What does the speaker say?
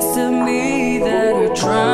to me that are trying